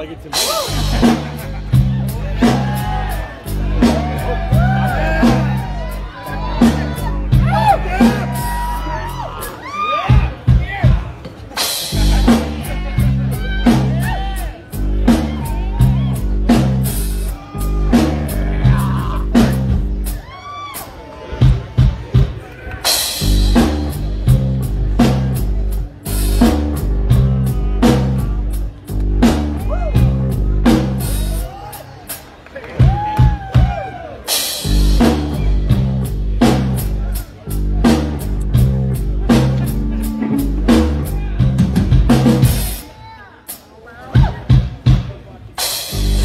like it to me.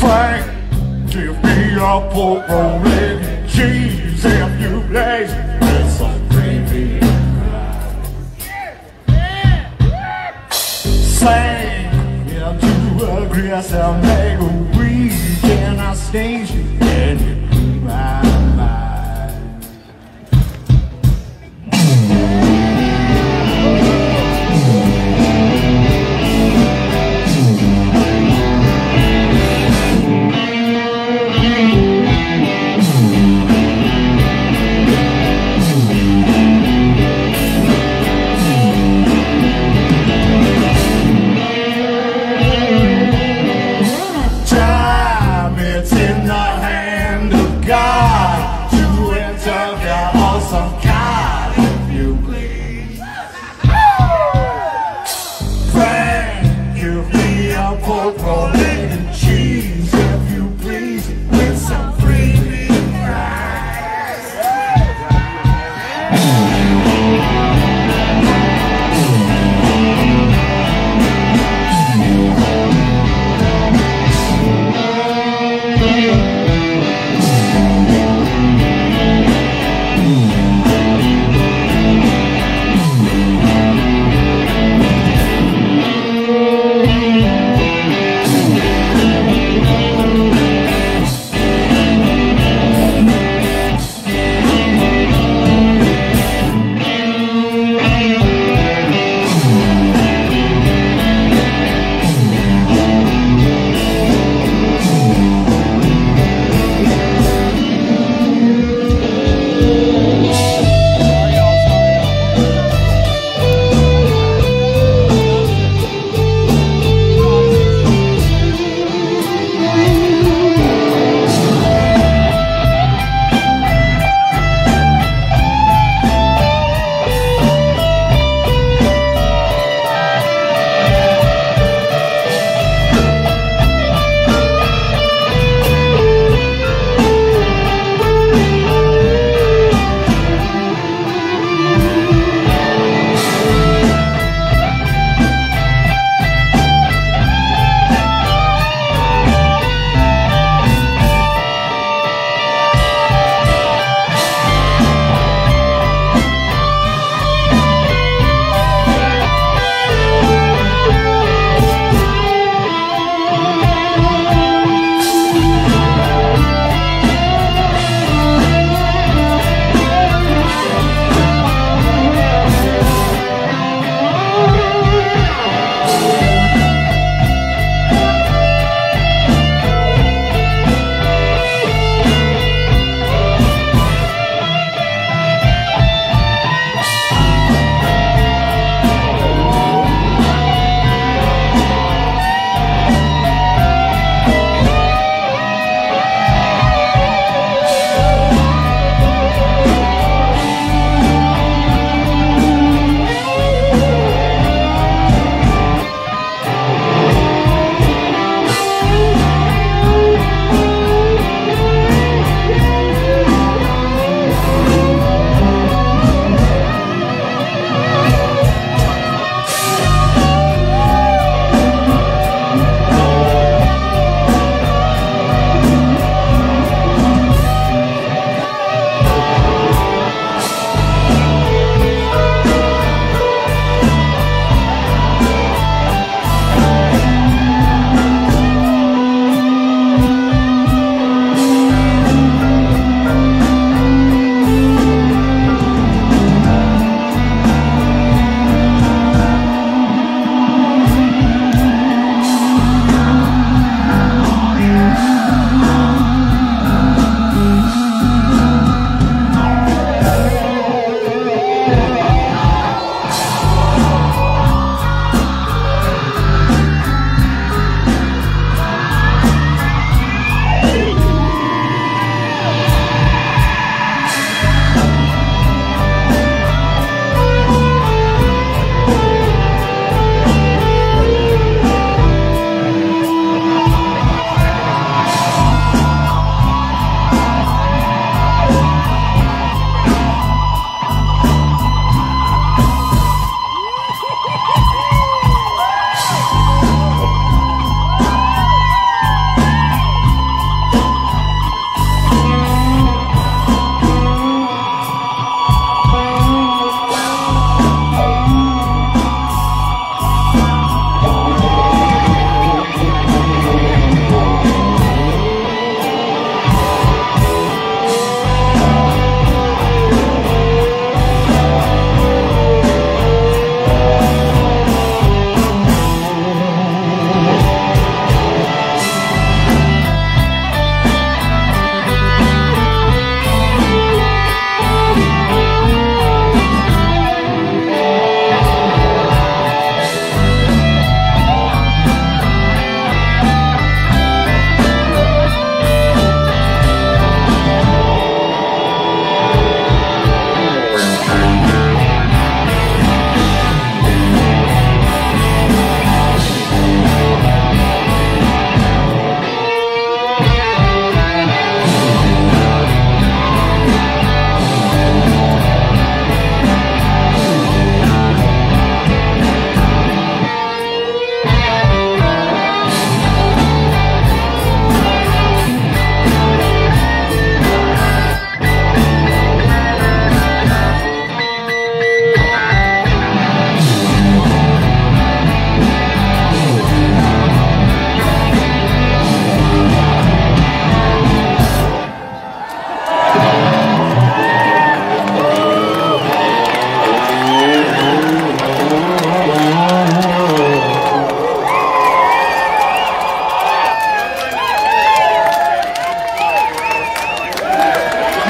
Frank, give me a pork roll egg, cheese if you please, and some gravy. Sing into a grass and make a weekend I stage you and you cry.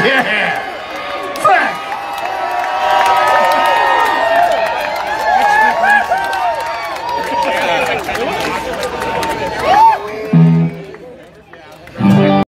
yeah.